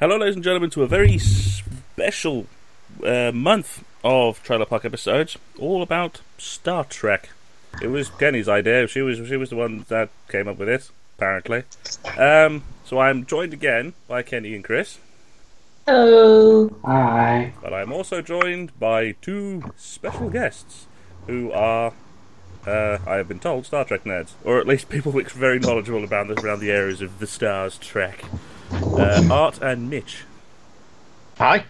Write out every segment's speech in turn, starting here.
Hello, ladies and gentlemen, to a very special uh, month of Trailer Park episodes, all about Star Trek. It was Kenny's idea. She was she was the one that came up with it, apparently. Um, so I'm joined again by Kenny and Chris, Hello. Hi. but I'm also joined by two special guests who are, uh, I have been told, Star Trek nerds, or at least people who are very knowledgeable about the, around the areas of the stars Trek. Uh, Art and Mitch. Hi.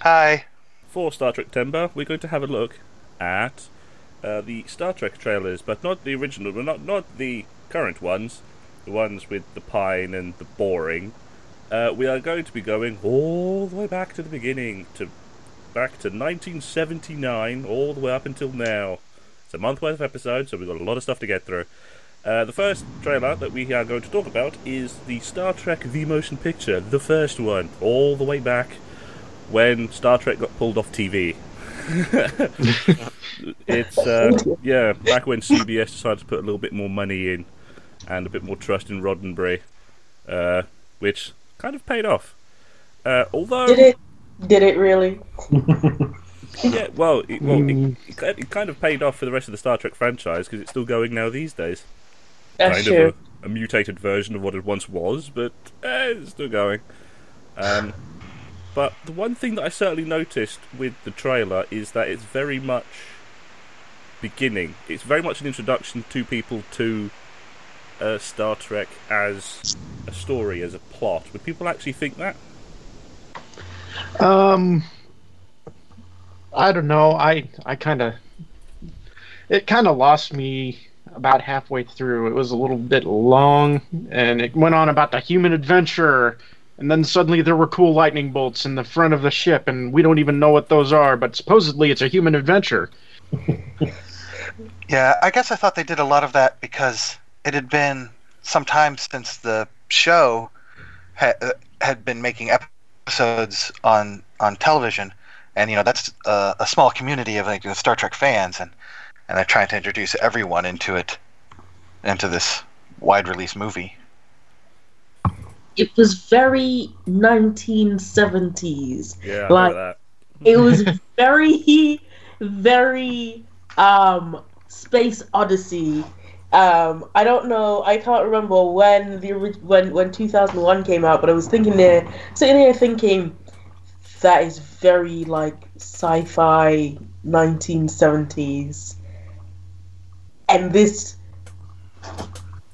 Hi. for StarTrekTember, we're going to have a look at uh, the Star Trek trailers, but not the original, but not not the current ones, the ones with the pine and the boring. Uh, we are going to be going all the way back to the beginning, to back to 1979, all the way up until now. It's a month worth of episodes, so we've got a lot of stuff to get through. Uh, the first trailer that we are going to talk about is the Star Trek The Motion Picture, the first one, all the way back when Star Trek got pulled off TV. it's uh, yeah, back when CBS decided to put a little bit more money in and a bit more trust in Roddenberry, uh, which kind of paid off. Uh, although, Did it? Did it really? yeah, well, it, well, it, it, it kind of paid off for the rest of the Star Trek franchise because it's still going now these days. That's kind true. of a, a mutated version of what it once was, but eh, it's still going. Um, but the one thing that I certainly noticed with the trailer is that it's very much beginning. It's very much an introduction to people to uh, Star Trek as a story, as a plot. Would people actually think that? Um, I don't know. I I kind of it kind of lost me about halfway through. It was a little bit long, and it went on about the human adventure. And then suddenly there were cool lightning bolts in the front of the ship, and we don't even know what those are. But supposedly it's a human adventure. Yeah, I guess I thought they did a lot of that because it had been some time since the show had uh, had been making episodes on on television, and you know that's a, a small community of like Star Trek fans, and and they're trying to introduce everyone into it, into this wide release movie. It was very 1970s. Yeah, I Like- like that. It was very, very um space odyssey. Um, I don't know. I can't remember when the ori- when when 2001 came out, but I was thinking there, sitting here thinking that is very like sci-fi 1970s, and this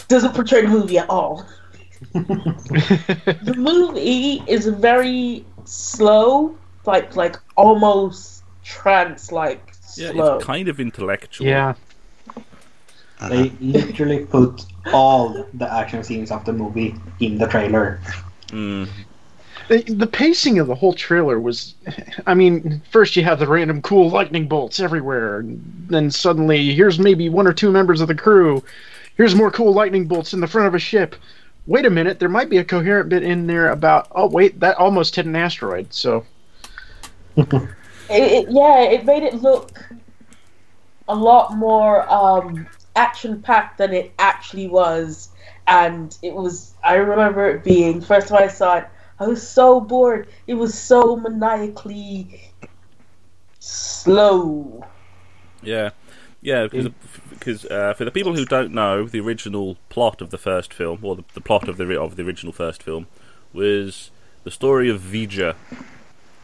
doesn't portray the movie at all. the movie is very slow, like like almost trance like Yeah, slow. it's kind of intellectual. yeah. They literally put all the action scenes of the movie in the trailer. Mm. The, pacing of the whole trailer was I mean, first you have the random cool lightning bolts everywhere, and then suddenly here's maybe one or two members of the crew. Here's more cool lightning bolts in the front of a ship. Wait a minute, there might be a coherent bit in there about oh wait, that almost hit an asteroid. So It, it, yeah, it made it look a lot more um, action packed than it actually was, and it was. I remember it being first time I saw it. I was so bored. It was so maniacally slow. Yeah, yeah, because because uh, for the people who don't know, the original plot of the first film, or the, the plot of the of the original first film, was the story of V'Ger,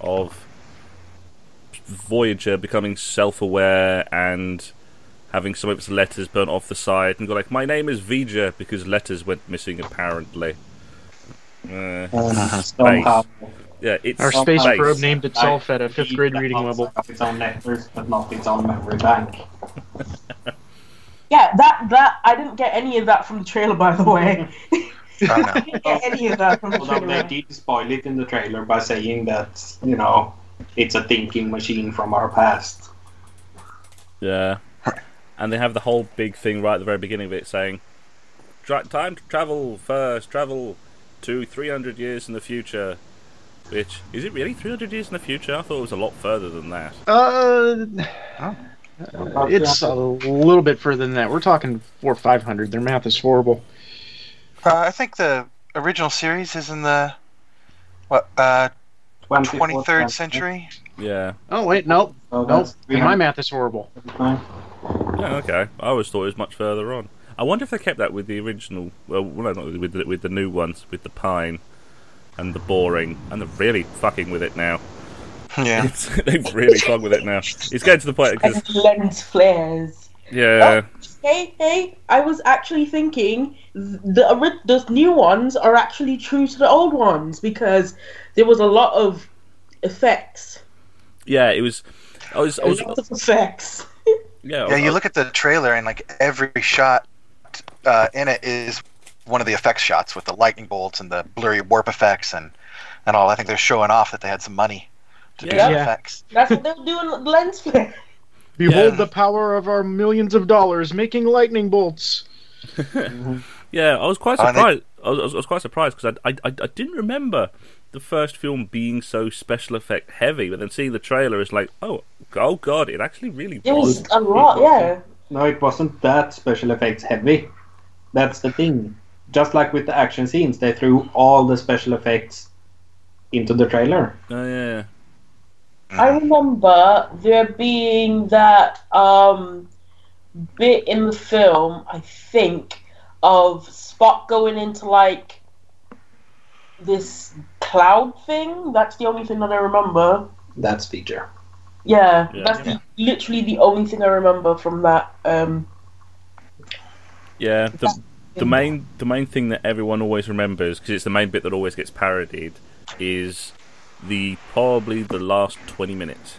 of Voyager becoming self-aware and having some of its letters burnt off the side, and go like, "My name is V'Ger" because letters went missing apparently. Uh, And space. somehow Yeah, it's our space space. probe named itself at a fifth grade reading concept level. Its own letters, but not its own memory bank. Yeah, that that I didn't get any of that from the trailer, by the way. I didn't get any of that from the Although they did spoil it in the trailer by saying that, you know, it's a thinking machine from our past. Yeah. And they have the whole big thing right at the very beginning of it saying, time to travel first, travel to 300 years in the future. Which, is it really 300 years in the future? I thought it was a lot further than that. Uh, Oh. uh, it's a little bit further than that. We're talking four or five hundred. Their math is horrible. Uh, I think the original series is in the What? Uh, 23rd century. Yeah. Oh wait, nope, So nope. My math is horrible. 375. Yeah, okay. I always thought it was much further on. I wonder if they kept that with the original. Well, well not with the, with the new ones, with the pine and the boring, and they're really fucking with it now. Yeah. It's, they've really fucked with it now. It's getting to the point because lens flares. yeah, oh, Hey, hey! I was actually thinking th- the ori- those new ones are actually true to the old ones because there was a lot of effects. yeah, it was. I was, I A was lot of effects. yeah. Yeah, you look at the trailer and like every shot uh, in it is one of the effects shots with the lightning bolts and the blurry warp effects and and all. I think they're showing off that they had some money to do Yeah. some Yeah. effects. That's what they're doing with lens flare. Behold Yeah. the power of our millions of dollars making lightning bolts. Yeah, I was quite and they- surprised. I, was, I was quite surprised because I, I, I, I didn't remember the first film being so special effect heavy. But then seeing the trailer is like, oh, oh god, it actually really It was. was a lot, yeah. No, it wasn't that special effects heavy. That's the thing. Just like with the action scenes, they threw all the special effects into the trailer. Oh yeah, I remember there being that um, bit in the film, I think, of Spock going into like this cloud thing. That's the only thing that I remember. That's feature. Yeah, Yeah. that's The, literally the only thing I remember from that. Um, yeah. The the main the main thing that everyone always remembers because it's the main bit that always gets parodied is the probably the last twenty minutes.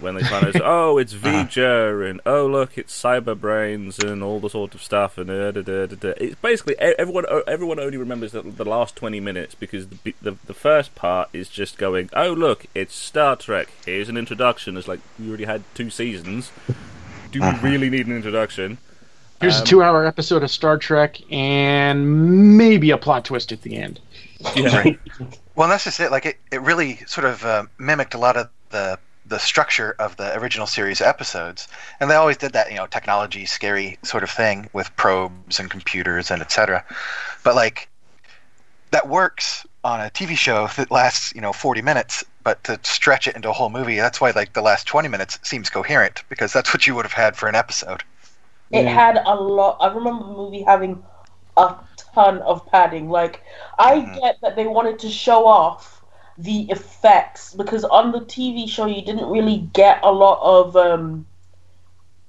When they find out oh it's V'Ger and oh look it's Cyber Brains and all the sort of stuff and da, da, da, da, da. it's basically everyone everyone only remembers the, the last twenty minutes because the, the the first part is just going oh look it's Star Trek here's an introduction. It's like we already had two seasons. Do we really need an introduction Here's Um, a two-hour episode of Star Trek and maybe a plot twist at the end. yeah Well, that's just it. Like it, it really sort of uh, mimicked a lot of the the structure of the original series episodes, and they always did that, you know, technology scary sort of thing with probes and computers and etc. But like that works on a TV show that lasts, you know, 40 minutes, but to stretch it into a whole movie, that's why like the last 20 minutes seems coherent because that's what you would have had for an episode. It Yeah. had a lot. I remember the movie having a ton of padding. Like, I Mhm. get that they wanted to show off the effects because on the TV show you didn't really get a lot of um,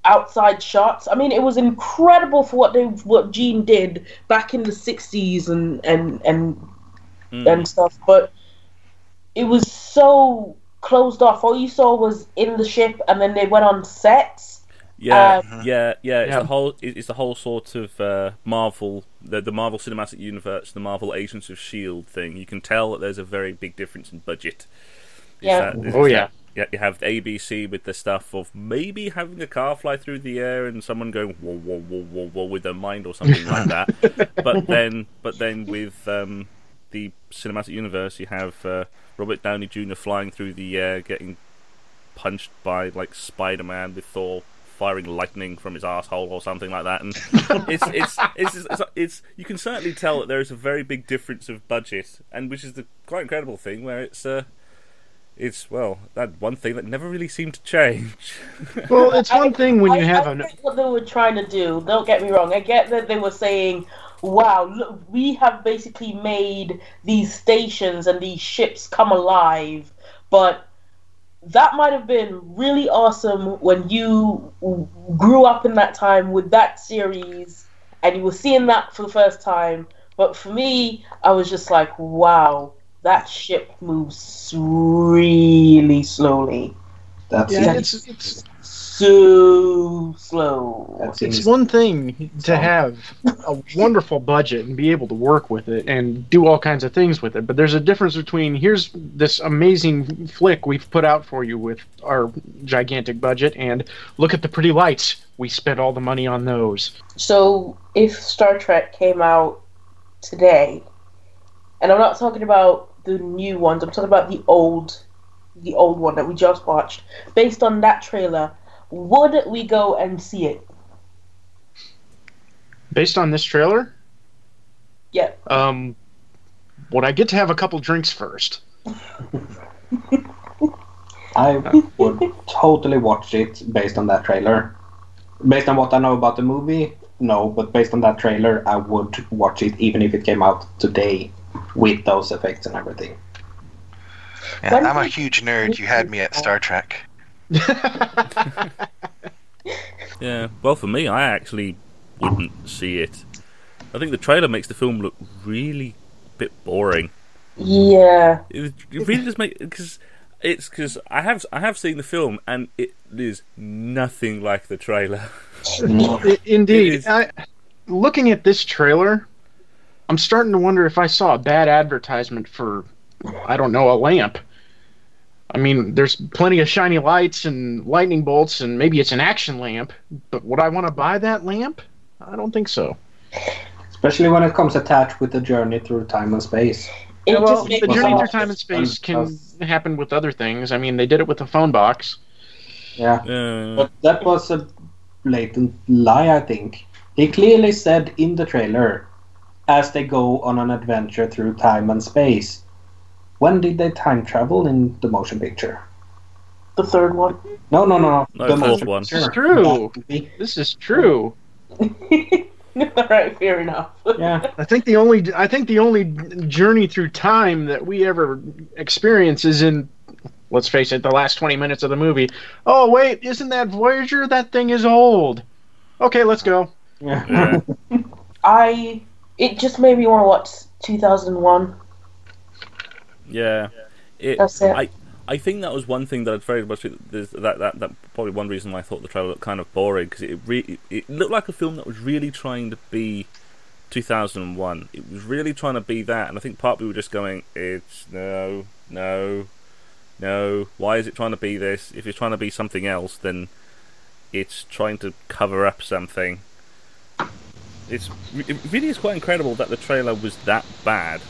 outside shots. I mean, it was incredible for what they what Gene did back in the '60s and and and Mm. and stuff, but it was so closed off. All you saw was in the ship, and then they went on sets. Yeah, Um, yeah, yeah. It's Yeah. the whole. It's the whole sort of uh, Marvel, the the Marvel Cinematic Universe, the Marvel Agents of Shield thing. You can tell that there's a very big difference in budget. It's Yeah. that- it's Oh, that- yeah. Yeah, you have ABC with the stuff of maybe having a car fly through the air and someone going whoa whoa whoa whoa whoa with their mind or something like that. But then, but then with um, the cinematic universe, you have uh, Robert Downey Jr. flying through the air, getting punched by like Spider-Man with Thor firing lightning from his asshole or something like that. And it's it's, it's it's it's it's you can certainly tell that there is a very big difference of budget, and which is the quite incredible thing where it's. Uh, it's well that one thing that never really seemed to change. Well, it's one thing when you I, have I an get what they were trying to do. Don't get me wrong. I get that they were saying, "Wow, look, we have basically made these stations and these ships come alive." But that might have been really awesome when you grew up in that time with that series and you were seeing that for the first time. But for me, I was just like, "Wow, that ship moves really slowly, That's yeah, Yeah. it's it's so slow." That's it's one thing to have a wonderful budget and be able to work with it and do all kinds of things with it, but there's a difference between here's this amazing flick we've put out for you with our gigantic budget, and look at the pretty lights. We spent all the money on those. So, if Star Trek came out today, and I'm not talking about the new ones, I'm talking about the old, the old one that we just watched. Based on that trailer, would we go and see it? Based on this trailer, Yeah. um, would I get to have a couple drinks first? I would totally watch it based on that trailer. Based on what I know about the movie, no, but based on that trailer, I would watch it even if it came out today with those effects and everything. Yeah, I'm a huge nerd. You had me at Star Trek. Yeah. Well, for me, I actually wouldn't see it. I think the trailer makes the film look really bit boring. Yeah. It, it really does make because it's because I have I have seen the film and it is nothing like the trailer. Indeed. I, looking at this trailer, I'm starting to wonder if I saw a bad advertisement for, I don't know, a lamp. I mean, there's plenty of shiny lights and lightning bolts, and maybe it's an action lamp, but would I want to buy that lamp? I don't think so. Especially when it comes attached with the journey through time and space. It Yeah, well, just the journey through time and space can Us- happen with other things. I mean, they did it with the phone box. Yeah. Uh, But that was a blatant lie, I think. He clearly said in the trailer, as they go on an adventure through time and space. When did they time travel in the motion picture? The third one. No, no, no, No, the fourth one. This is true. This is true. Alright, fair enough. Yeah. I think the only I think the only journey through time that we ever experience is in let's face it, the last 20 minutes of the movie. Oh wait, isn't that Voyager? That thing is old. Okay, let's go. Yeah. yeah. I. It just made me want to watch 2001. Yeah, it, That's it. I I think that was one thing that I'd very much that that that probably one reason why I thought the trailer looked kind of boring because it re, it looked like a film that was really trying to be 2001. It was really trying to be that, and I think part we were just going, "It's no, no, no. Why is it trying to be this? If it's trying to be something else, then it's trying to cover up something." It's it really is quite incredible that the trailer was that bad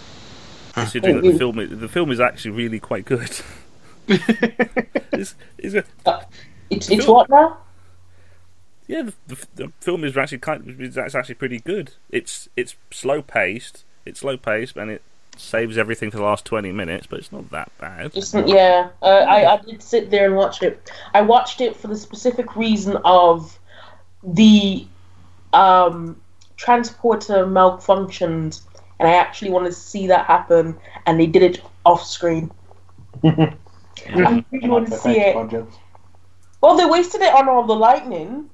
considering that the film is, the film is actually really quite good. it's, it's a, It's, it's what now? yeah, the, the, the film is actually kind of, it's actually pretty good. It's it's slow paced. It's slow paced and it saves everything for the last twenty minutes, but it's not that bad. It's, yeah, uh, I, I did sit there and watch it. I watched it for the specific reason of the um, transporter malfunctioned, and I actually wanted to see that happen, and they did it off screen. I really want to see it. Budget. Well, they wasted it on all the lightning.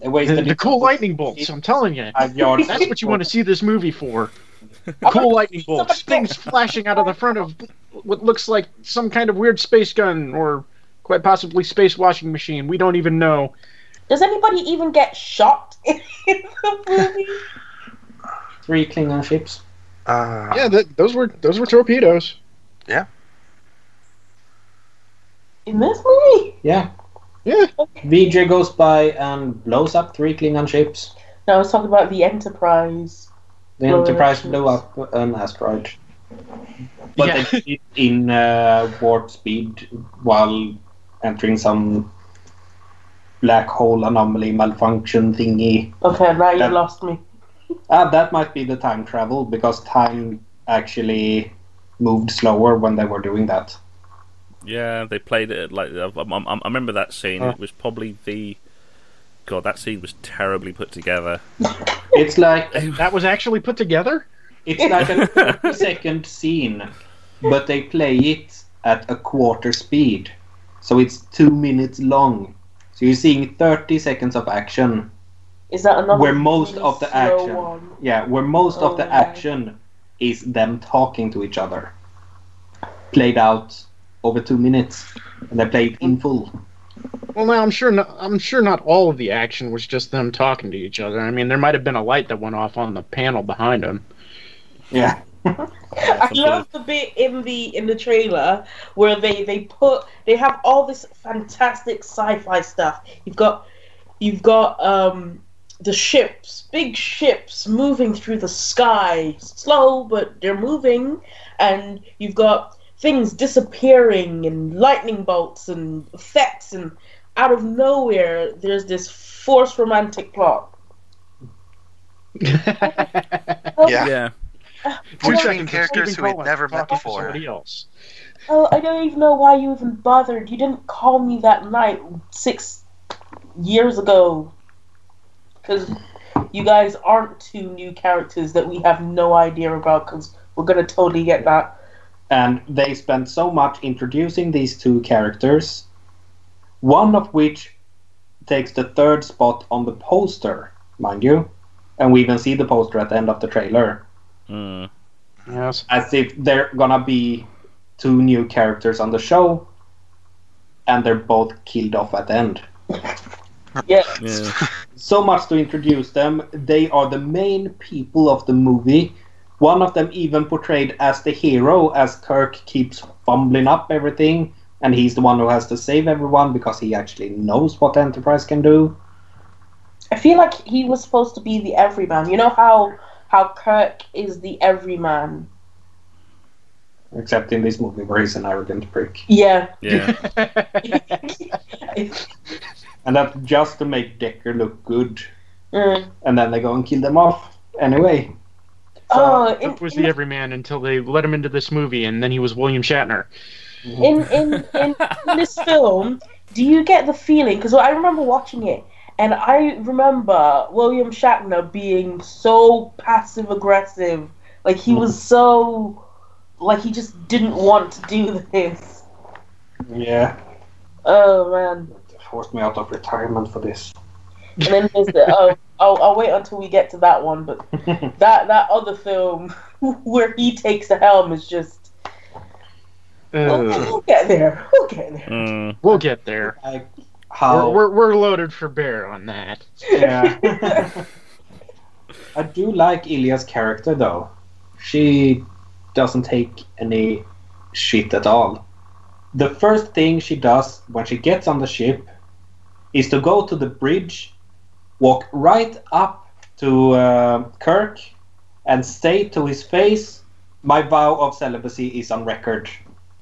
They wasted the it cool on lightning bolts. I'm telling you. That's what you want to see this movie for. Cool lightning bolts. Things flashing out of the front of what looks like some kind of weird space gun or quite possibly space washing machine. We don't even know. Does anybody even get shot in the movie? Three Klingon ships. Uh, Yeah, that, those were those were torpedoes. Yeah. In this movie? Yeah. Yeah. V'Ger goes by and blows up three Klingon ships. No, I was talking about the Enterprise. The Enterprise blew up an asteroid. But Yeah. they did it in uh, warp speed while entering some black hole anomaly malfunction thingy. Okay, now you That- lost me. Ah, that might be the time travel because time actually moved slower when they were doing that. Yeah, they played it like I, I, I remember that scene. Uh. It was probably the God. That scene was terribly put together. It's like That was actually put together. it's like a second scene, but they play it at a quarter speed, so it's two minutes long. So you're seeing 30 seconds of action. Is that another Where most really of the action- one? Yeah, where most of the Oh. action is them talking to each other, played out over two minutes, and they played it in full. Well, now I'm sure. Not, I'm sure not all of the action was just them talking to each other. I mean, there might have been a light that went off on the panel behind them. Yeah. I some love the bit in the in the trailer where they they put they have all this fantastic sci-fi stuff. You've got you've got um the ships, big ships moving through the sky, slow but they're moving, and you've got things disappearing and lightning bolts and effects and out of nowhere there's this forced romantic plot. Yeah. Yeah, Two Between characters who we'd never met before. Somebody else. Oh, I don't even know why you even bothered. You didn't call me that night six years ago. Because you guys aren't two new characters that we have no idea about, because we're going to totally get that. and they spent so much introducing these two characters, one of which takes the third spot on the poster, mind you, and we even see the poster at the end of the trailer, Mm. Yes. as if they're gonna be two new characters on the show, and they're both killed off at the end. Yeah. Yeah. So much to introduce them. They are the main people of the movie. One of them even portrayed as the hero, as Kirk keeps fumbling up everything, and he's the one who has to save everyone because he actually knows what the Enterprise can do. I feel like he was supposed to be the everyman. You know how how Kirk is the everyman? Except in this movie where he's an arrogant prick. Yeah. Yeah. And that's just to make Decker look good. Mm. And then they go and kill them off anyway. Oh, in, Kirk was in, the everyman until they let him into this movie, and then he was William Shatner. in, in, in, in this film, do you get the feeling? Because I remember watching it, and I remember William Shatner being so passive aggressive. Like he was so, like he just didn't want to do this. Yeah. Oh man. Forced me out of retirement for this. And then there's the oh, I'll, I'll wait until we get to that one. But that that other film where he takes the helm is just. We'll, Uh, we'll get there. We'll get there. Mm. we'll get there. like We're, we're, we're loaded for bear on that. Yeah. I do like Ilia's character though. She doesn't take any shit at all. The first thing she does when she gets on the ship is to go to the bridge, walk right up to uh, Kirk, and say to his face, "My vow of celibacy is on record."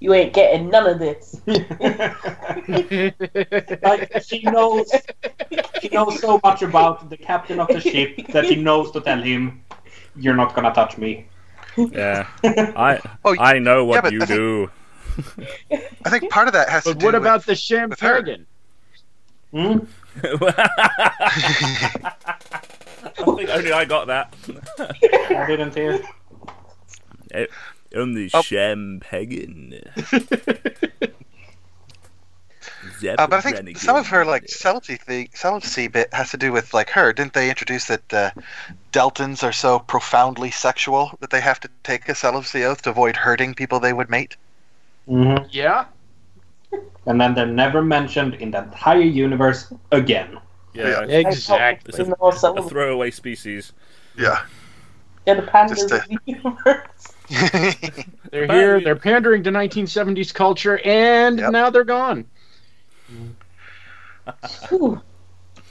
You ain't getting none of this. like she knows she knows so much about the captain of the ship that she knows to tell him you're not gonna touch me Yeah. I Oh, I know what yeah, you I think- do. I think part of that has to but do what with about the with her. Champagan? Hmm? I think only I got that. i didn't hear Eh, Only Oh. champagne. Uh, but I think some of her like celibacy thing, celibacy bit has to do with like her. Didn't they introduce that uh, Deltans are so profoundly sexual that they have to take a celibacy oath to avoid hurting people they would mate? Mhm. Yeah. And then they're never mentioned in the entire universe again Yeah, Exactly. It's a- In the whole a throwaway species. Yeah. They're the pandas Just of the universe. They're here. They're pandering to 1970s culture, and Yep. now they're gone.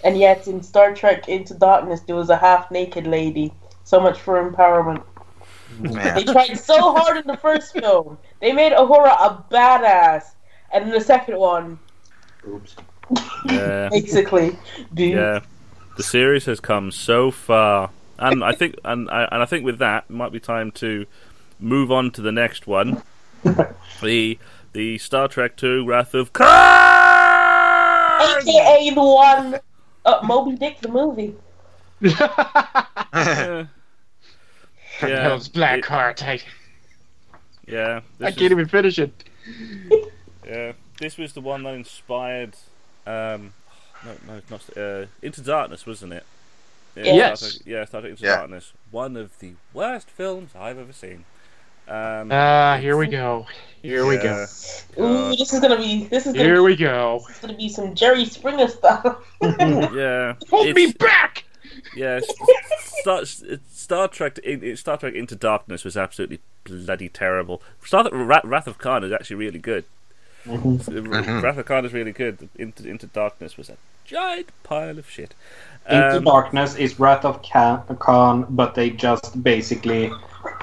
And yet, in Star Trek Into Darkness, there was a half-naked lady. So much for empowerment. They tried so hard in the first film. They made Uhura a badass, and in the second one, oops Yeah. basically, dude. Yeah, the series has come so far, and I think, and I, and I think with that, it might be time to move on to the next one, the the Star Trek Two: Wrath of Khan. AKA the one, uh, Moby Dick the movie. Yeah, What the hell's Blackheart? I, yeah, I can't even finish it. Is- yeah. This was the one that inspired. Um, no, no, not uh, Into Darkness, wasn't it? Yeah, Yes. Star Trek, yeah, Star Trek Into Yeah. Darkness. One of the worst films I've ever seen. Um, Ah, here we go. Here we go. Ooh, this is gonna be this is gonna, Here be, we go. this is gonna be some Jerry Springer stuff. Yeah, Hold me it's- back! Yeah, Star, Star Trek Star Trek Into Darkness was absolutely bloody terrible. Star Wrath, Wrath of Khan is actually really good. Wrath of Khan is really good. Into Into Darkness was a giant pile of shit. into Um, darkness is wrath of Khan, Khan but they just basically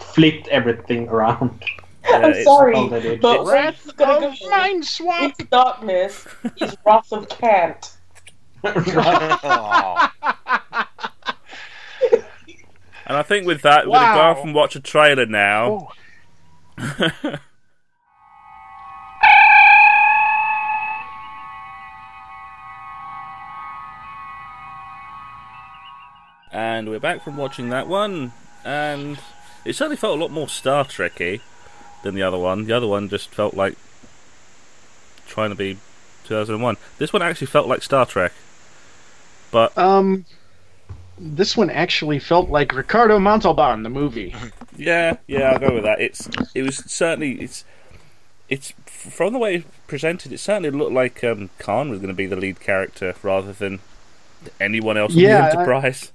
flipped everything around yeah, I'm sorry, all they did. but Wrath Wrath of gonna go Mind Swamp! into darkness is Wrath of Kant. And I think with that, we're going to go off and watch a trailer now. And we're back from watching that one, and it certainly felt a lot more Star Trekky than the other one. The other one just felt like trying to be 2001. This one actually felt like Star Trek, but um, this one actually felt like Ricardo Montalban, the movie. yeah, yeah, I'll go with that. It's it was certainly it's it's from the way it presented. It certainly looked like um, Khan was going to be the lead character rather than anyone else Yeah, on I- the Enterprise. I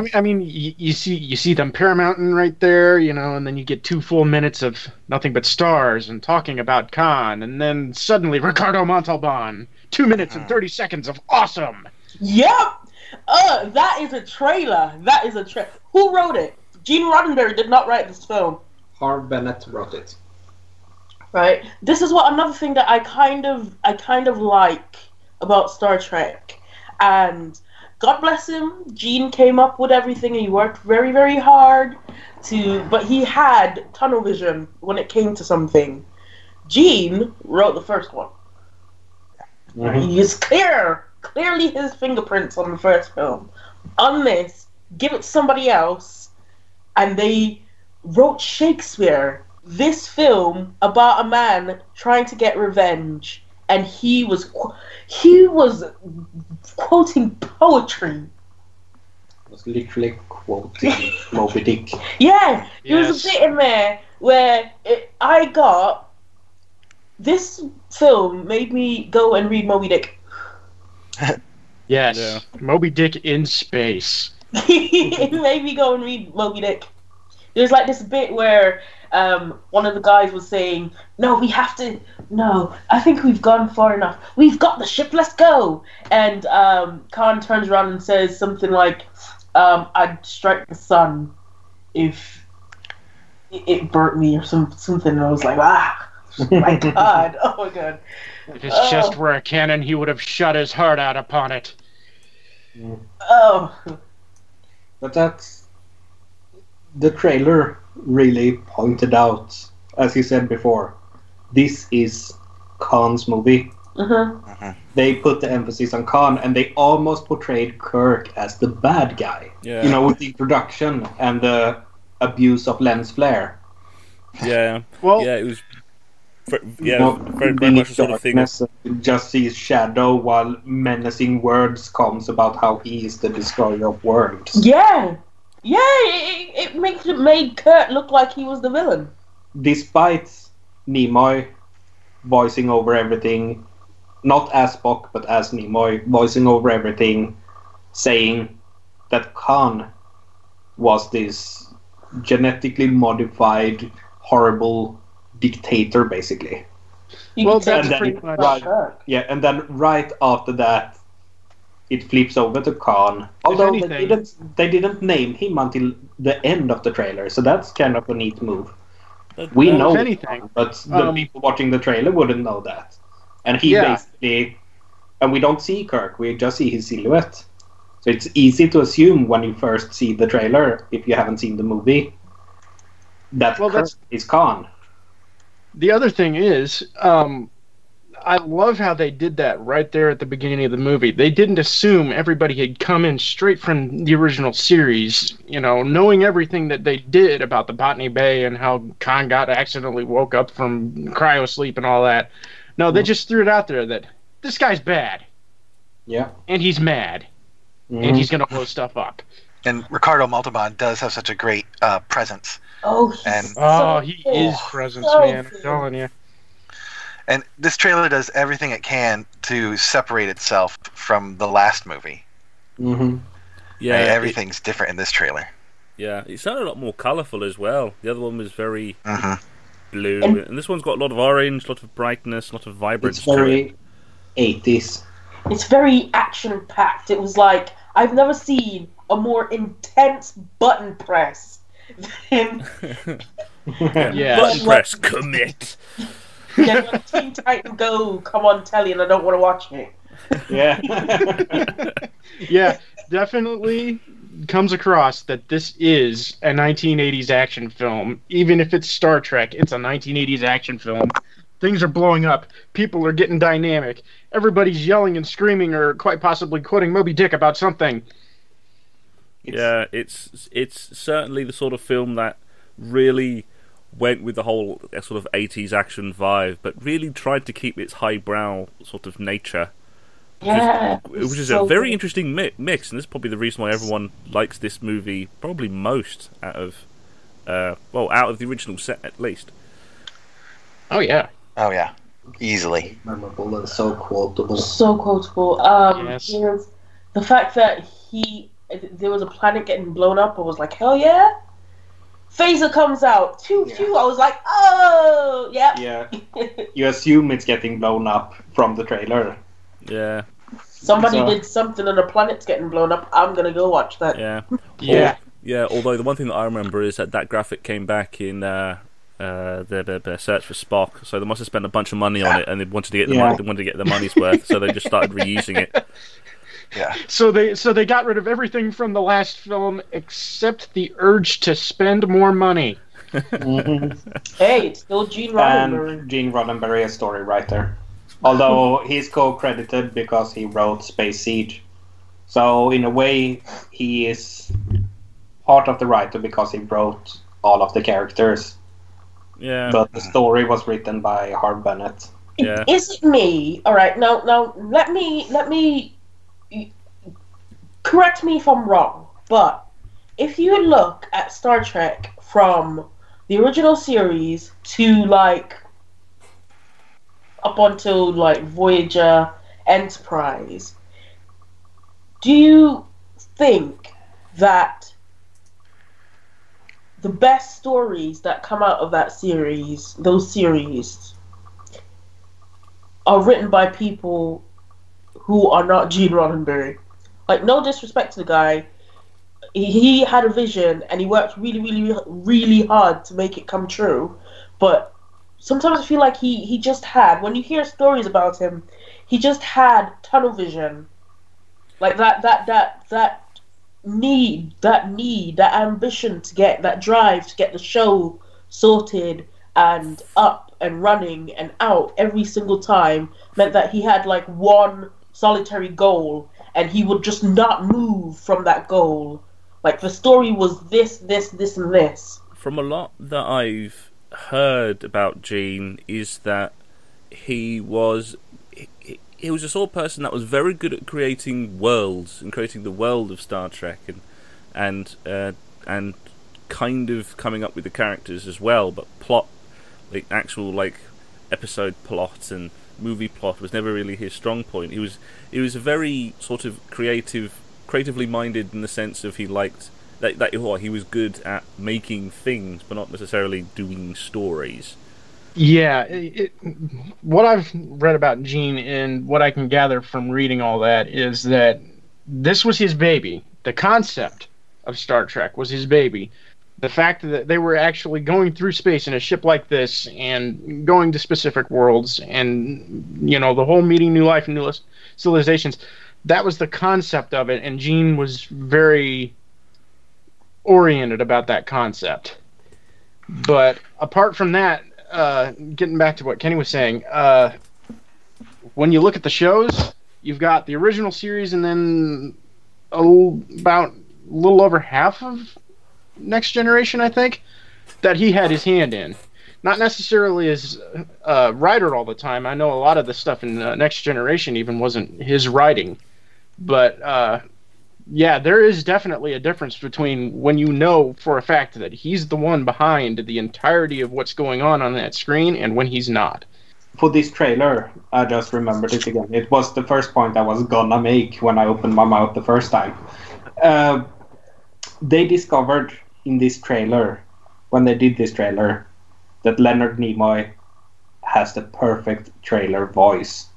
mean, I mean, you, you see, you see them Paramountain right there, you know, and then you get two full minutes of nothing but stars and talking about Khan, and then suddenly Ricardo Montalban, two minutes and thirty seconds of awesome. Yep. Uh, that is a trailer. That is a tra Who wrote it? Gene Roddenberry did not write this film. Harve Bennett wrote it. right this is what another thing that i kind of i kind of like about star trek and god bless him. Gene came up with everything. He worked very very hard to but he had tunnel vision when it came to something. Gene wrote the first one. Mm-hmm. He is clear clearly his fingerprints on the first film. On this give it to somebody else. And they wrote shakespeare this film about a man trying to get revenge and he was qu- he was quoting poetry was literally quoting Moby Dick. yeah there was a bit in there where it, i got this film made me go and read moby dick Yes, Yeah. Moby Dick in space. it made me go and read Moby Dick. There's like this bit where um, one of the guys was saying, "No, we have to. No, I think we've gone far enough. We've got the ship. Let's go." And um, Khan turns around and says something like, um, "I'd strike the sun if it, it burnt me or some something." And I was like, "Ah, my god! Oh my god!" If his Oh. chest were a cannon, he would have shot his heart out upon it. Oh, But that's the trailer really pointed out, as you said before, this is Khan's movie. uh-huh. They put the emphasis on Khan, and they almost portrayed Kirk as the bad guy. Yeah, You know, with the introduction and the abuse of lens flare. yeah, Well, yeah. It was, ver- yeah, Well, very, very much the sort of thing. darkness, you Just sees shadow while menacing words comes about how he is the destroyer of worlds. yeah, yeah. It, it, it makes it made Kirk look like he was the villain. despite Nimoy voicing over everything, not as Spock, but as Nimoy voicing over everything, saying that Khan was this genetically modified, horrible dictator, basically. You Well, that's it's pretty pretty much- Kirk. Yeah, and then right after that, it flips over to Khan. Although they didn't, they didn't name him until the end of the trailer, so that's kind of a neat move. But, We know anything, Khan, but the um, people watching the trailer wouldn't know that. And he Yeah. basically, and we don't see Kirk, we just see his silhouette. So it's easy to assume when you first see the trailer, if you haven't seen the movie, that Well, Kirk that's- is Khan. the other thing is, um, I love how they did that right there at the beginning of the movie. They didn't assume everybody had come in straight from the original series, you know, knowing everything that they did about the Botany Bay and how Khan got accidentally woke up from cryo sleep and all that. No, they just threw it out there that this guy's bad Yeah. and he's mad Mhm. and he's gonna blow stuff up. And Ricardo Montalban does have such a great uh, presence. Oh, he's And- so Oh, he good. is presence, So man. I'm telling you. And this trailer does everything it can to separate itself from the last movie. Mhm. yeah, And it- everything's different in this trailer. yeah, it sounded a lot more colourful as well. The other one was very hmm blue, And- and, this one's got a lot of orange, a lot of brightness, a lot of vibrance It's very 80s. It's very action packed. It was like I've never seen a more intense button press than, Yeah. Button press, commit. than when Teen Titan Go come on telly and I don't want to watch it. yeah. yeah, definitely comes across that this is a 1980s action film, even if it's Star Trek, it's a 1980s action film. Things are blowing up. People are getting dynamic. Everybody's yelling and screaming, or quite possibly quoting Moby Dick about something. It's- yeah, it's it's certainly the sort of film that really went with the whole uh, sort of 80s action vibe, but really tried to keep its highbrow sort of nature. Yeah. which is so a very good. interesting mi- mix, and this is probably the reason why everyone likes this movie probably most out of, uh, well, out of the original set at least. Oh yeah. Oh yeah, easily. memorable and so quotable. so quotable. Um, Yes. you know, the fact that he there was a planet getting blown up, I was like, hell yeah. Phaser comes out, choo Yeah. choo. I was like, oh, yeah. Yeah, you assume it's getting blown up from the trailer. Yeah, Somebody So- did something and the planet's getting blown up. I'm gonna go watch that. yeah, Yeah. Al- yeah. Although the one thing that I remember is that that graphic came back in uh, uh, the, the, the search for Spock, so they must have spent a bunch of money on it, and they wanted to get the Yeah. money, they wanted to get the money's worth, so they just started reusing it. Yeah. So they so they got rid of everything from the last film except the urge to spend more money. Hey, it's still Gene Roddenberry. and Gene Roddenberry, a story writer. Although he's co-credited because he wrote Space Seed, so in a way he is part of the writer because he wrote all of the characters. Yeah, But the story was written by Harve Bennett. yeah. Is it me? All right, now, now let me let me correct me if I'm wrong, but if you look at Star Trek from the original series to like up until like Voyager, Enterprise, do you think that the best stories that come out of that series, those series, are written by people who are not Gene Roddenberry. Like, no disrespect to the guy, he, he had a vision and he worked really, really, really hard to make it come true. But sometimes I feel like he he just had when you hear stories about him, he just had tunnel vision, like that that that that need that need that ambition to get that drive to get the show sorted and up and running and out every single time meant that he had like one solitary goal and he would just not move from that goal. Like the story was this this this and this. From a lot that I've heard about Gene is that he was he, he was a sort of person that was very good at creating worlds and creating the world of Star Trek and and uh, and kind of coming up with the characters as well, but plot like actual like episode plot and movie plot was never really his strong point. He was he was a very sort of creative creatively minded in the sense of he liked that, that well, he was good at making things, but not necessarily doing stories. Yeah, it, it, what I've read about Gene and what I can gather from reading all that is that this was his baby. The concept of Star Trek was his baby. The fact that they were actually going through space in a ship like this and going to specific worlds and, you know, the whole meeting new life and new civilizations, that was the concept of it. And Gene was very oriented about that concept. But apart from that, uh, getting back to what Kenny was saying, uh, when you look at the shows, you've got the original series and then about a little over half of Next Generation, I think, that he had his hand in. Not necessarily as uh, writer all the time. I know a lot of the stuff in uh, Next Generation even wasn't his writing, but uh, yeah, there is definitely a difference between when you know for a fact that he's the one behind the entirety of what's going on on that screen and when he's not. For this trailer, I just remembered it again. It was the first point I was gonna make when I opened my mouth the first time. Uh, they discovered in this trailer, when they did this trailer, that Leonard Nimoy has the perfect trailer voice.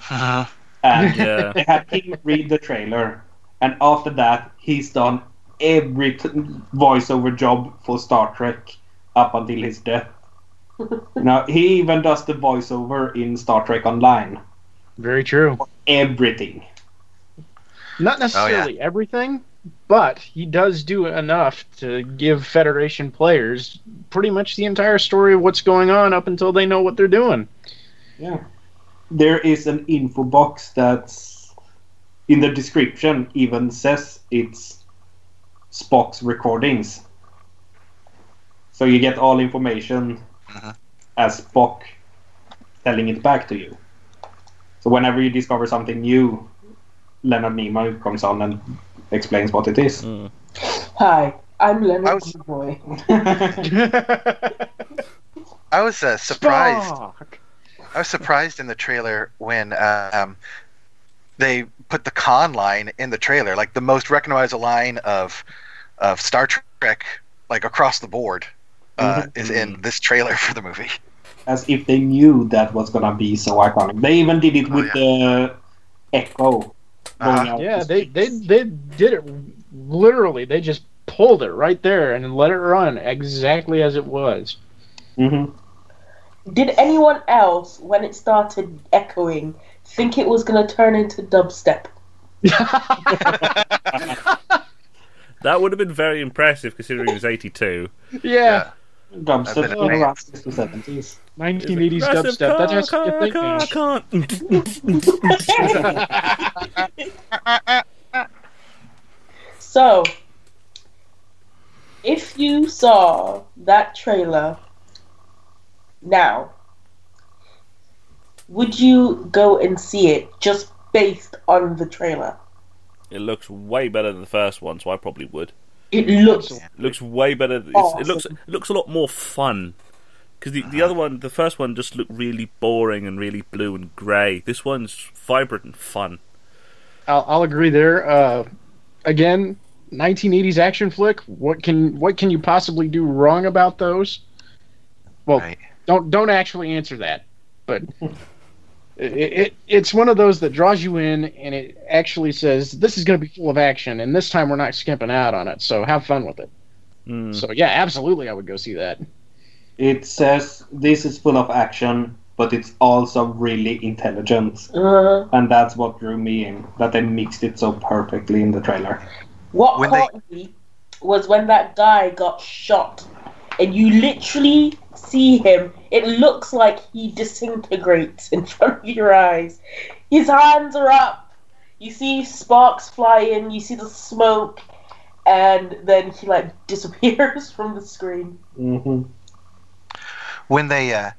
Mhm. And Yeah. they had him read the trailer, and after that, he's done every t- voiceover job for Star Trek up until his death. now he even does the voiceover in Star Trek Online. Very true. Everything. Not necessarily everything, but he does do enough to give Federation players pretty much the entire story of what's going on up until they know what they're doing. Yeah. There is an info box that's in the description even says it's Spock's recordings. So you get all information Mhm. as Spock telling it back to you. So whenever you discover something new, Leonard Nimoy comes on and explains what it is. Mm. Hi, I'm I Leonard was- Nimoy. I was uh, surprised. Spock. I was surprised in the trailer when uh, um, they put the Khan line in the trailer, like the most recognizable line of of Star Trek, like across the board, uh, is in this trailer for the movie. As if they knew that was gonna be so iconic. They even did it Oh, with the Echo. Going Uh-huh. Yeah, they, they they did it literally. They just pulled it right there and let it run exactly as it was. Mhm. Did anyone else, when it started echoing, think it was going to turn into dubstep? That would have been very impressive considering it was 82. yeah, Dubstep I've been been a around since the seventies. 1980s Massive dubstep. That car, has to be car, car, car. So, if you saw that trailer now, would you go and see it just based on the trailer? It looks way better than the first one, so I probably would. It looks It looks way better. It's, Awesome. It looks it looks a lot more fun because the the other one, the first one, just looked really boring and really blue and grey. This one's vibrant and fun. I'll, I'll agree there. Uh, again, 1980s action flick. What can what can you possibly do wrong about those? Well, Right. don't don't actually answer that, but it, it it's one of those that draws you in, and it actually says this is going to be full of action, and this time we're not skimping out on it. So have fun with it. Mm. So yeah, absolutely, I would go see that. It says this is full of action, but it's also really intelligent. uh, And that's what drew me in. That they mixed it so perfectly in the trailer. what When they- caught me was when that guy got shot, and you literally see him. It looks like he disintegrates in front of your eyes. His hands are up. You see sparks flying. You see the smoke, and then he like disappears from the screen. hmm when they uh,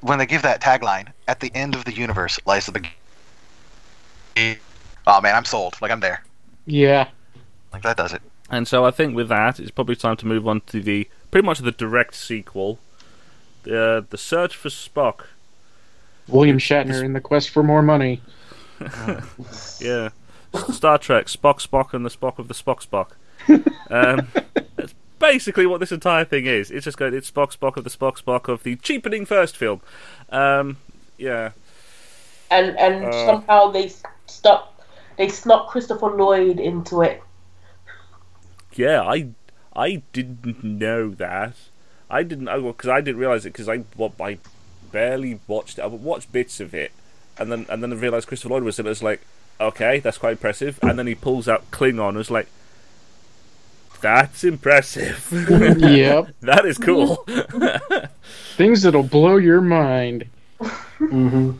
when they give that tagline at the end of the universe lies the beginning. Oh man, I'm sold. Like I'm there. Yeah, Like that does it. And so I think with that, it's probably time to move on to the pretty much the direct sequel, the the Search for Spock. William Shatner in the quest for more money. Yeah, Star Trek Spock Spock and the Spock of the Spock Spock. Um, that's basically what this entire thing is. It's just going. It's Spock Spock of the Spock Spock of the cheapening first film. Um, yeah, And and Uh. somehow they stuck. They snuck Christopher Lloyd into it. Yeah. I I didn't know that. I didn't because I didn't realize it because I what I barely watched it. I watched bits of it, and then and then I realized Christopher Lloyd was in it. I was like, okay, that's quite impressive. And then he pulls out Klingon. I was like, that's impressive. yep, that is cool. things that'll blow your mind. hmm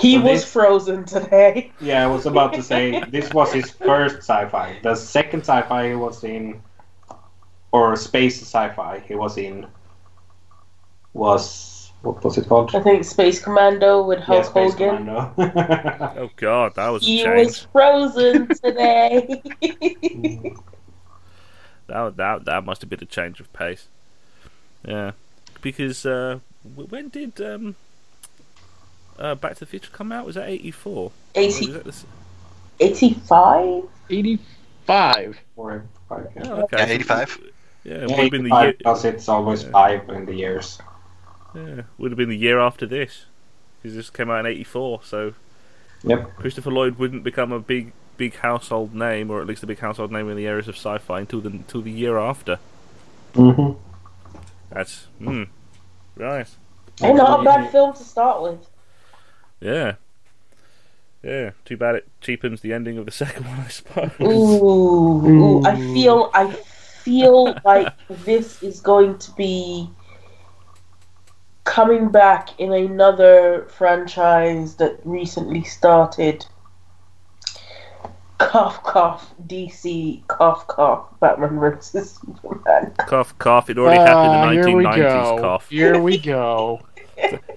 He So was this- frozen today. Yeah, I was about to say this was his first sci-fi. The second sci-fi he was in, or space sci-fi he was in, was what was it called? I think Space Commando with Yeah, Hulk Space Hogan. Commando. oh god, that was He change. was frozen today. That that that must have been a change of pace. Yeah, because uh, when did um, uh, Back to the Future come out? Was that eighty four? 80, 85? 85. Or- okay. Oh, okay. Yeah, 85. Yeah, it Yeah, would have been the 85, year. because it's always Yeah. five in the years. Yeah, would have been the year after this. Because this came out in eighty four, so Yep. Christopher Lloyd wouldn't become a big big household name, or at least a big household name in the areas of sci-fi until the until the year after. hmm That's hmm, right. And not a bad film to start with. Yeah. Yeah, too bad it cheapens the ending of the second one, I suppose. Ooh, ooh, I feel I feel like this is going to be coming back in another franchise that recently started. Cough cough DC cough cough Batman vs Superman. cough, cough. It already happened Ah, in here the we 1990s. go. Cough, Here we go.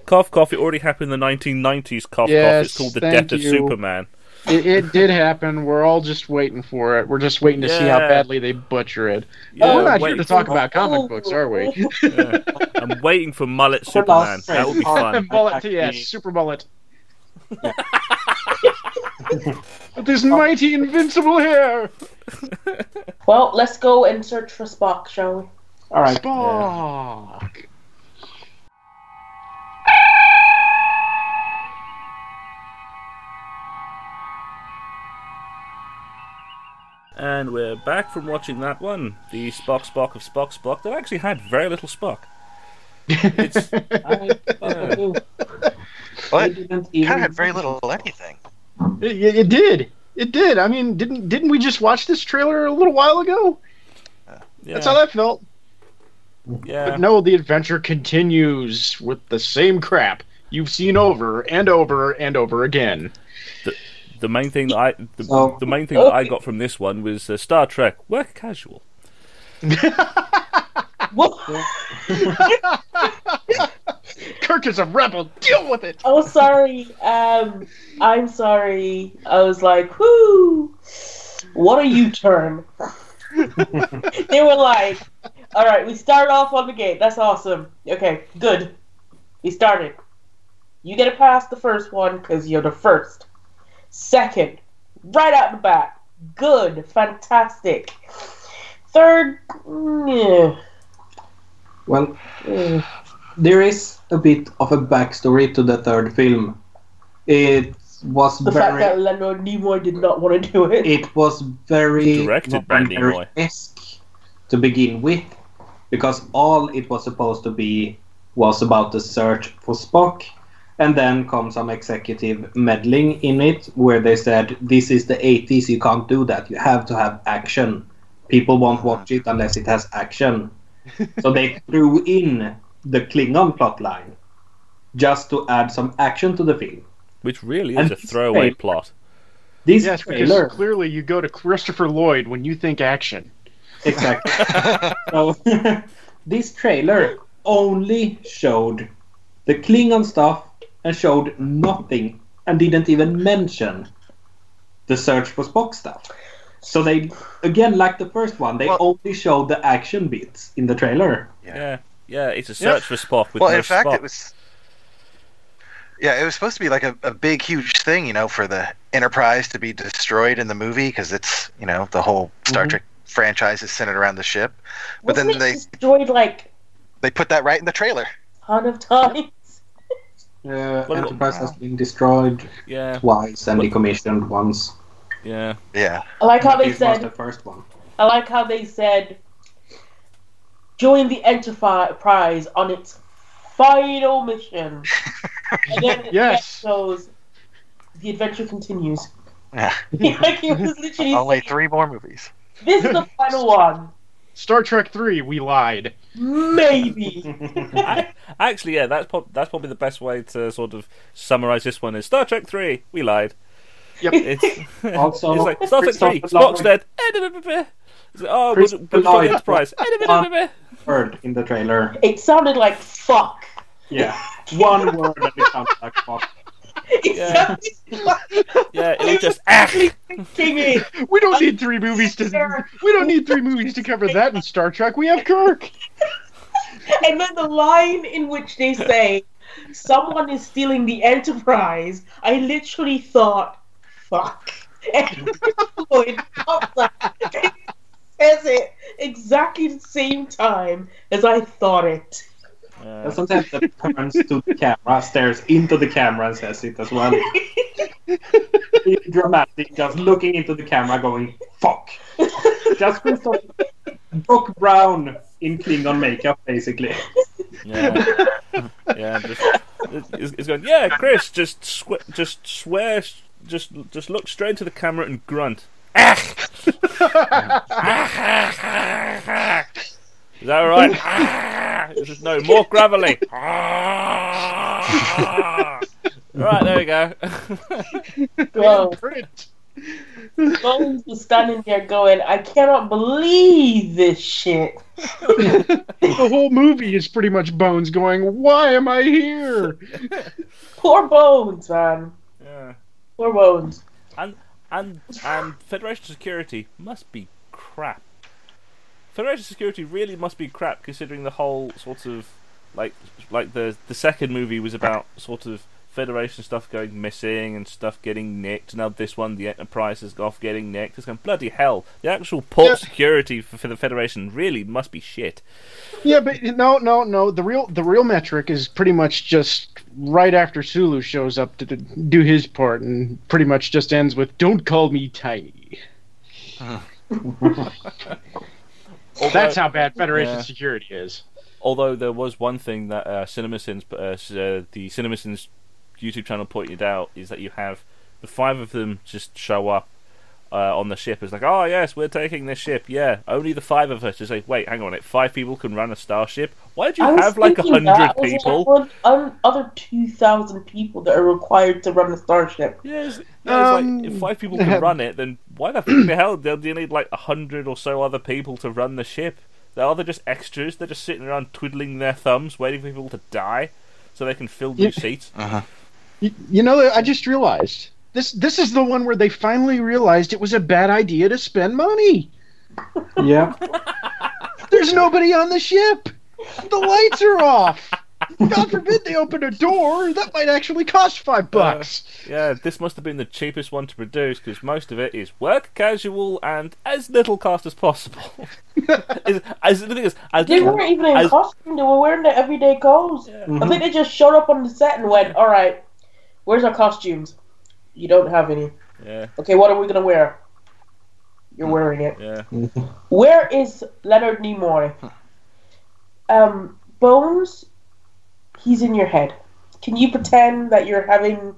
Cough, cough. It already happened in the 1990s. Cough, cough. It's called the thank death of. Superman. It, it did happen. We're all just waiting for it. We're just waiting to see how badly they butcher it. Yeah, We're not here to talk about comic books, are we? yeah. I'm waiting for mullet Superman. That would be fun. mullet, yes, super mullet. With this mighty invincible hair. Well, let's go and search for Spock, shall we? All right. Spock. And we're back from watching that one, the Spock Spock of Spock Spock, that actually had very little Spock. It's, I, But I didn't kind of had very little anything. It, it- it did. It did. I mean, didn't didn't we just watch this trailer a little while ago? yeah, That's how that felt. yeah. But no, the adventure continues with the same crap you've seen over and over and over again. The main thing that I the, So- the main thing that I got from this one was uh, Star Trek work casual. What? Kirk is a rebel. Deal with it. Oh, sorry. Um, I'm sorry. I was like, whoo, what a U-turn. they were like, all right, we started off on the gate. That's awesome. Okay, good. We started. You get to pass the first one because you're the first. Second, right out the bat. Good, fantastic. Third, mm, Well, yeah, mm. there is a bit of a backstory to the third film. It was the fact that. Leonard Nimoy did not want to do it. It was very Directed by Nimoy. esque to begin with, because all it was supposed to be was about the search for Spock, and then come some executive meddling in it, where they said, "This is the 80s, you can't do that. You have to have action. People won't ah. watch it unless it has action." so they threw in the Klingon plotline just to add some action to the film. Which really And is a throwaway hey, plot. This Yes, because clearly you go to Christopher Lloyd when you think action. exactly. So this trailer only showed the Klingon stuff and showed nothing and didn't even mention the search for Spock stuff. So they again like the first one, they Well- only showed the action bits in the trailer. Yeah, yeah. It's a search for Spock with well, no in fact, Spock. it was. Yeah, it was supposed to be like a, a big, huge thing, you know, for the Enterprise to be destroyed in the movie because it's, you know, the whole Star Mhm. Trek franchise is centered around the ship. But Wasn't then it they destroyed like they put that right in the trailer. ton of times. Uh, Well, Enterprise has been destroyed Yeah, twice and Well- decommissioned once. yeah. Yeah. I like how they This was the said. first one. I like how they said. Join the Enterprise on its final mission. And then Yes. it goes. The adventure continues. Yeah. like it was literally. Only saying, three more movies. This is the final one. Star Trek 3, we lied. Maybe. I, actually, yeah. That's prob- that's probably the best way to sort of summarize this one. Is Star Trek Three? We lied. Yep. It's, Also, it's like Star Trek Three. Christopher Spock's dead. Eh, it's like, oh, we'll, we'll destroy Lloyd the Enterprise. was eh, Word in the trailer. it sounded like fuck. Yeah, one word and it sounds like fuck. It Yeah. Yeah, it was just ah. We don't need three movies to. We don't need three movies to cover that in Star Trek. We have Kirk. And then the line in which they say, someone is stealing the Enterprise, I literally thought, fuck. And Lloyd and says it exactly the same time as I thought it. Uh, And sometimes it turns to the camera, stares into the camera and says it as well. Dramatic, just looking into the camera going, fuck. Just Christopher Doc Brown in Klingon makeup, basically. yeah, yeah. Just, it's, it's going. Yeah, Chris, just sw- just swear just just look straight into the camera and grunt. Ah! Is that all right? It's just- no, more gravelly. Ah! right, there we go. Bro, Print. Bones was standing there going, I cannot believe this shit. the whole movie is pretty much Bones going, "Why am I here?" Poor Bones, man. yeah. Poor Bones. And and and Federation security must be crap. Federation security really must be crap, considering the whole sort of like like the the second movie was about sort of Federation stuff going missing and stuff getting nicked. Now this one, the Enterprise is off getting nicked. It's going bloody hell. The actual port Yeah. security for, for the Federation really must be shit. Yeah, but no, no, no. The real, the real metric is pretty much just right after Sulu shows up to do his part, and pretty much just ends with "Don't call me tiny." That's how bad Federation Yeah. security is. Although there was one thing that uh, CinemaSins, uh, s- uh, the CinemaSins YouTube channel pointed out is that you have the five of them just show up uh, on the ship. It's like, oh yes, we're taking this ship. Yeah, only the five of us. It's like, wait, hang on, it five people can run a starship. Why do you I have like a hundred people? Like um, other 2,000 people that are required to run the starship. Yeah, it's, yeah, it's Um, like if five people can run it, then why the fuck the hell do you need like a hundred or so other people to run the ship? They're either just extras. They're just sitting around twiddling their thumbs, waiting for people to die, so they can fill new Yeah. seats. Uh-huh. You, you know, I just realized this. This is the one where they finally realized it was a bad idea to spend money. Yeah. There's nobody on the ship. The lights are off. God forbid they open a door. That might actually cost five uh, bucks. Yeah, this must have been the cheapest one to produce because most of it is work casual and as little cost as possible. as, as the thing is, as They weren't even in as- costume, they were wearing their everyday clothes. I mm-hmm. think they just showed up on the set and went, Alright, where's our costumes? You don't have any. yeah, Okay, what are we gonna wear? You're mm. wearing it. yeah. Mm-hmm. Where is Leonard Nimoy? Um, Bones, he's in your head. Can you pretend that you're having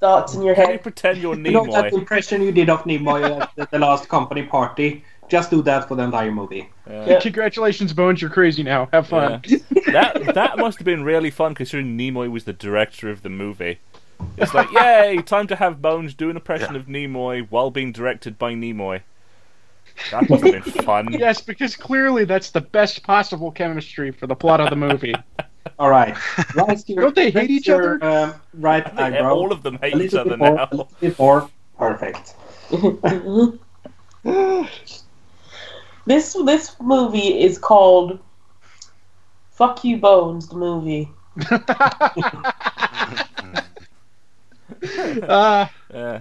thoughts in your head? Can you pretend you're You know that impression you did of Nimoy at the, the last company party? Just do that for the entire movie. Yeah. Congratulations, Bones. You're crazy now. Have fun. that that must have been really fun considering Nimoy was the director of the movie. It's like, yay, time to have Bones do an impression Yeah. of Nimoy while being directed by Nimoy. That must have been fun. Yes, because clearly that's the best possible chemistry for the plot of the movie. All right. Rise your, Don't they hate each your, other? Um, right eyebrow. all of them hate each other bit more, now. a little bit more. Perfect. this this movie is called Fuck You Bones, the movie. uh, Yeah.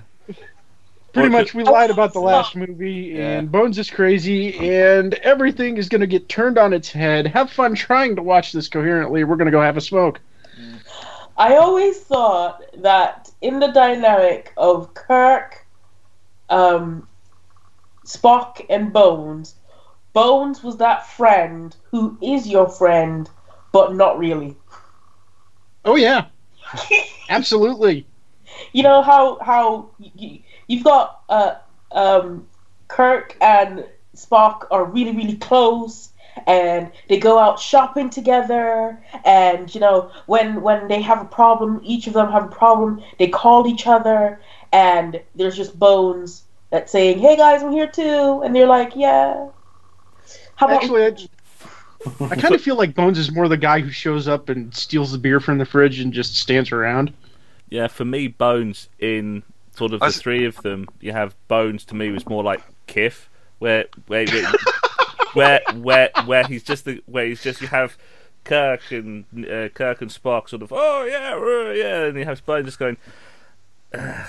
Pretty much, we lied about the last movie, and Bones is crazy, and everything is going to get turned on its head. Have fun trying to watch this coherently. We're going to go have a smoke. I always thought that in the dynamic of Kirk, um, Spock, and Bones, Bones was that friend who is your friend, but not really. Oh yeah, absolutely. you know how how you, you've got uh um Kirk and Spock are really really close and they go out shopping together and you know when when they have a problem each of them have a problem they call each other and there's just bones that's saying hey guys I'm here too and they're like yeah how about Actually, I, I kind of feel like Bones is more the guy who shows up and steals the beer from the fridge and just stands around. Yeah, for me, Bones in sort of the was- three of them, you have Bones to me was more like Kif, where where where where, where, where he's just the where he's just you have Kirk and uh, Kirk and Spock sort of oh yeah uh, yeah, and you have Bones just going. I,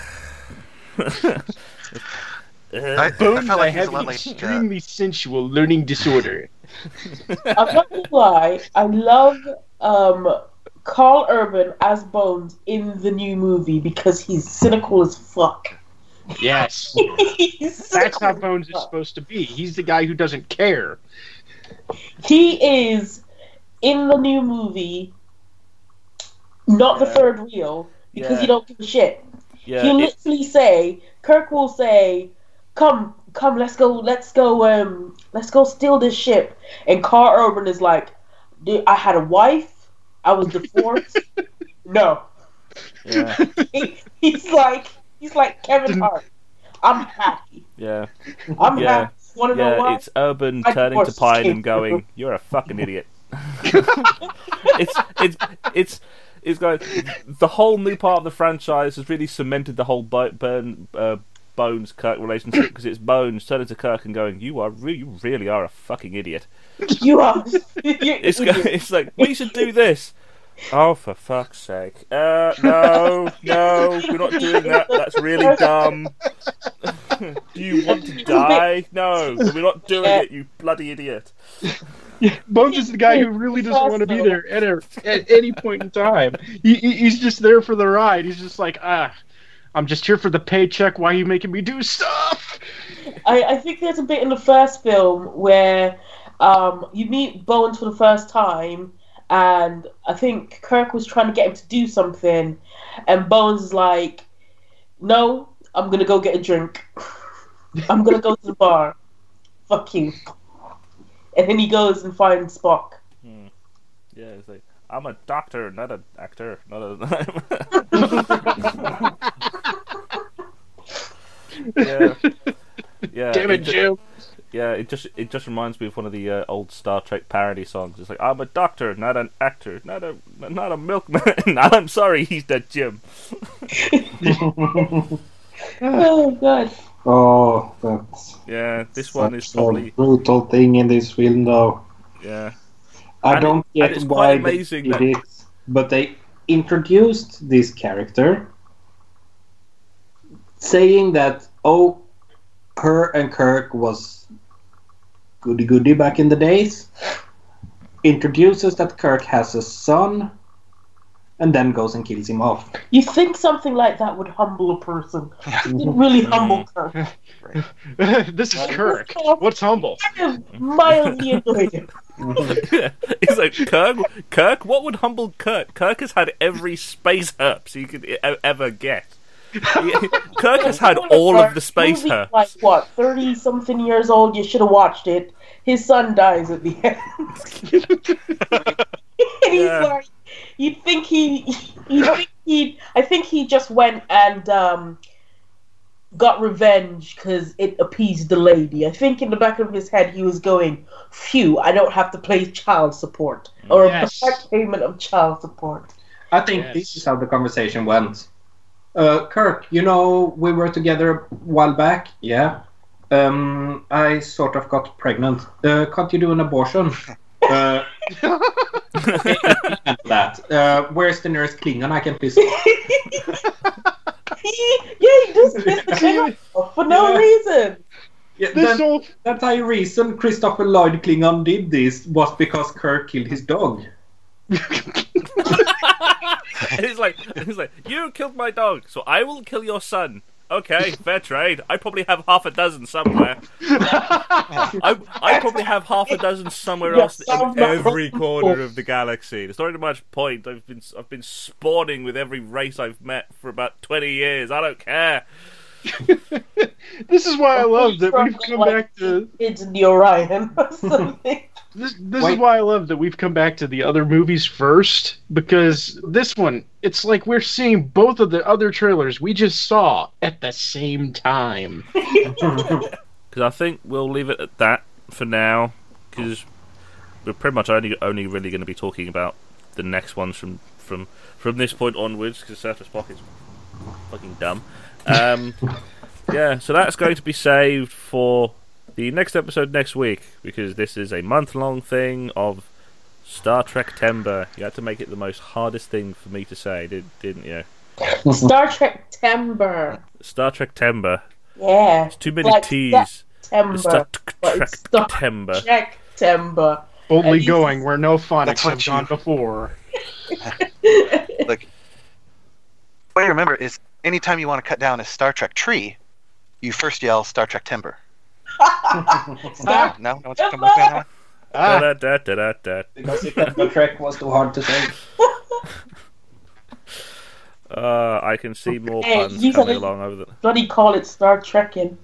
I Bones, felt like I have a lot an like uh, extremely sensual learning disorder. I'm not gonna lie, I love um Karl Urban as Bones in the new movie because he's cynical as fuck. Yes, that's how Bones is supposed to be. He's the guy who doesn't care. He is in the new movie, not the third wheel because Yeah. you don't give a shit. Yeah, He'll it- literally say, Kirk will say, "Come, come, let's go, let's go, um, let's go steal this ship." And Karl Urban is like, "Dude, I had a wife, I was divorced. no, yeah, He- he's like, he's like Kevin Didn't- Hart. I'm happy. yeah, I'm Yeah. happy. Want to know yeah. why? It's Urban I turning to divorced Pine and going, "You're a fucking idiot." it's it's it's it's going. The whole new part of the franchise has really cemented the whole Bo- Burn uh, Bones Kirk relationship because it's Bones turning to Kirk and going, "You are re- you really are a fucking idiot." You are. It's an go- idiot. it's like we should do this. Oh, for fuck's sake! Uh, no, no, we're not doing that. That's really dumb. do you want to die? No, we're not doing it. You bloody idiot! Bones is the guy who really doesn't want to be there at, a, at any point in time. He, he- he's just there for the ride. He's just like, ah, I'm just here for the paycheck. Why are you making me do stuff? I, I think there's a bit in the first film where um, you meet Bones for the first time, and I think Kirk was trying to get him to do something, and Bones is like, "No, I'm gonna go get a drink. I'm gonna go to the bar. Fuck you." And then he goes and finds Spock. Yeah, it's like I'm a doctor, not an actor, not a. yeah, yeah. Damn it, ju- Jim. Yeah, it just it just reminds me of one of the uh, old Star Trek parody songs. It's like I'm a doctor, not an actor, not a not a milkman. I'm sorry, he's that Jim. Oh god. Oh, that's Yeah, this one is such probably brutal thing in this film, though. yeah. I And don't and get it's why quite they did that- it, but they introduced this character saying that oh, her and Kirk was goody goody back in the days. Introduces that Kirk has a son, and then goes and kills him off. You think something like that would humble a person? It didn't really humble Kirk. this is Kirk. What's humble? Kind of mildly annoyed It's like Kirk. Kirk. What would humble Kirk? Kirk has had every space herps you could e- ever get. Kirk has had all of the space Movie, herps. Like what, thirty something years old? You should have watched it. His son dies at the end, and he's Yeah. like, you think he, you think he? I think he just went and um, got revenge because it appeased the lady. I think in the back of his head he was going, "Phew, I don't have to pay child support or Yes. a back payment of child support." I think Yes. this is how the conversation went. Uh, Kirk, you know, we were together a while back. Yeah. Um, I sort of got pregnant. Uh, can't you do an abortion? Uh, that. Uh, where's the nearest Klingon I can please? He, yeah, he just pissed the thing off for no Yeah. reason. Yeah, This the, whole the entire reason Christopher Lloyd Klingon did this was because Kirk killed his dog. And it's like it's like you killed my dog, so I will kill your son. Okay, fair trade. I probably have half a dozen somewhere. I, I probably have half a dozen somewhere else in every corner of the galaxy. There's not much point. I've been I've been spawning with every race I've met for about twenty years. I don't care. this is why I love that we've come like, back to kids in the Orion or something. this. This is why I love that we've come back to the other movies first because this one, it's like we're seeing both of the other trailers we just saw at the same time. Because I think we'll leave it at that for now. Because we're pretty much only only really going to be talking about the next ones from from from this point onwards. Because Search for Spock's fucking dumb. Um, yeah, so that's going to be saved for the next episode next week because this is a month long thing of Star Trek Timber. You had to make it the most hardest thing for me to say, did, didn't you? Star Trek Timber. Star Trek Timber. Yeah. It's too many Like T's. Timber. It's Star Trek it's Star Timber. Trek Timber. Boldly And going where no phonics That's what have gone you- before. What I remember is anytime you want to cut down a Star Trek tree, you first yell Star Trek timber. Star No, no one's come up with that one? Ah, Da, da, da, da, da. because if that Trek was too hard to say. Uh, I can see more Hey, puns you said coming along over the Bloody call it Star Trekking.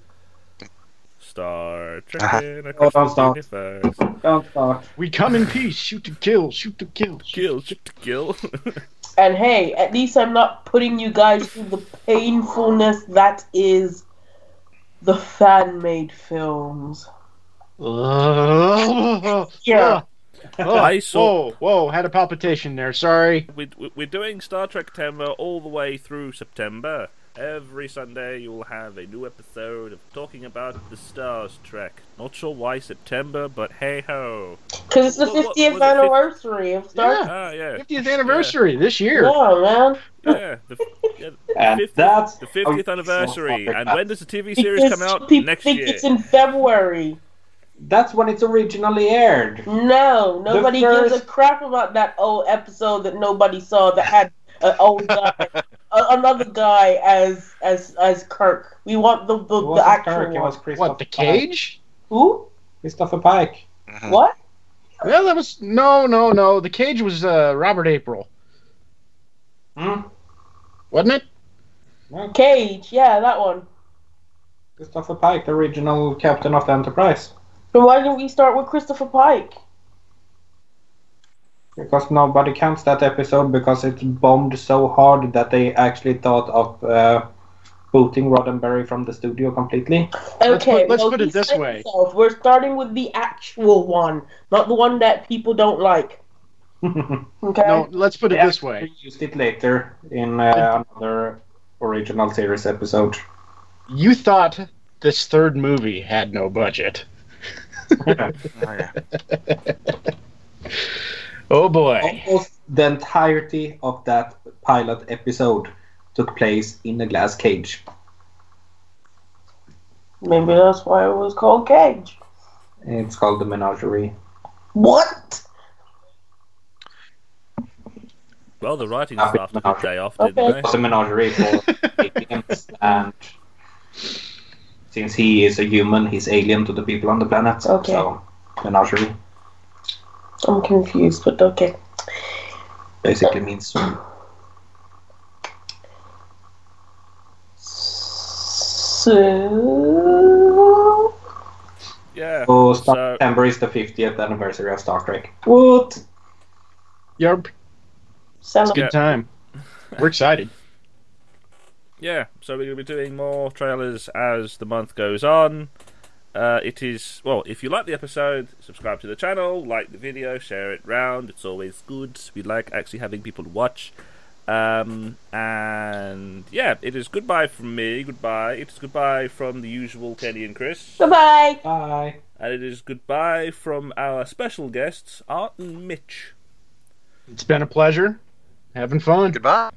Star Trekking. Uh-huh. Oh, don't stop. Don't start. We come in peace. Shoot to kill. Shoot to kill. Kill, shoot to kill. And hey, at least I'm not putting you guys through the painfulness that is the fan made films. Yeah. Oh, I saw- Whoa, whoa! Had a palpitation there. Sorry. we, we- we're doing Star Trek September all the way through September. Every Sunday you will have a new episode of talking about the Stars Trek. Not sure why September, but hey ho. Because it's the What- what- 50th was it anniversary of Star Yeah. Trek. Ah, yeah. 50th anniversary this year. Yeah, man. Yeah, the, yeah, the And 50th, that's the 50th anniversary. And when does the TV series Because come out? Next year? People Next think year. it's in February. That's when it's originally aired. No, nobody gives a crap about that old episode that nobody saw that had an old guy, a, another guy as as as Kirk. We want the the, It the wasn't actual Kirk, it was Christopher What the Pike. cage? Who? Christopher Pike. Mhm. What? Well, that was no, no, no. The cage was uh, Robert April, Hmm? wasn't it? No, Cage? Yeah, that one. Christopher Pike, the original captain of the Enterprise. Then why didn't we start with Christopher Pike? Because nobody counts that episode because it bombed so hard that they actually thought of uh, booting Roddenberry from the studio completely. Let's Okay, put- let's well, put it this way. himself, We're starting with the actual one, not the one that people don't like. Okay. No, let's put it They this way. actually used it later in uh, another original series episode. You thought this third movie had no budget. Oh, yeah. Oh boy. Almost the entirety of that pilot episode took place in a glass cage. Maybe that's why it was called Cage. It's called the Menagerie. What? Well, the writing staff took a day off, didn't Okay. It they? was a menagerie for aliens, and since he is a human, he's alien to the people on the planet. Okay. So, menagerie I'm confused, but okay. basically means So. Yeah. Oh, So- September is the 50th anniversary of Star Trek. What? Yep. Yarp. Celebrate. Good time. We're excited. Yeah, so we're going to be doing more trailers as the month goes on. Uh, it is, well, if you like the episode, subscribe to the channel, like the video, share it round. It's always good. We like actually having people watch. Um, and yeah, it is goodbye from me. Goodbye. It is goodbye from the usual Kenny and Chris. Goodbye. Bye. And it is goodbye from our special guests, Art and Mitch. It's been a pleasure. Having fun. Goodbye.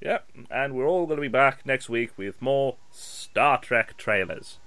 Yep, and we're all going to be back next week with more Star Trek trailers.